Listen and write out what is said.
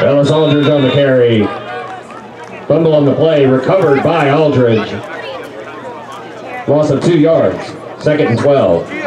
Ellis Aldridge on the carry. Bundle on the play, recovered by Aldridge. Loss of two yards, second and 12.